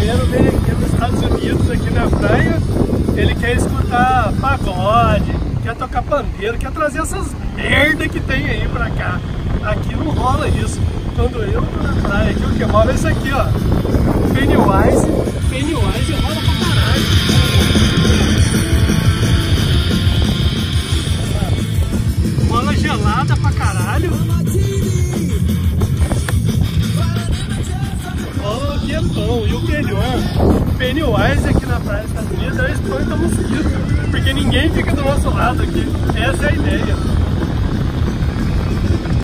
brasileiro vem aqui nos Estados Unidos, aqui na praia, ele quer escutar pagode, quer tocar pandeiro, quer trazer essas merda que tem aí pra cá. Aqui não rola isso. Quando eu tô na praia, aqui o que rola é isso aqui, ó. Pennywise, Pennywise rola pra caralho. Bola gelada pra caralho. Bom. E o melhor, Pennywise aqui na praia dos Estados Unidos é o espanta mosquito. Porque ninguém fica do nosso lado aqui. Essa é a ideia.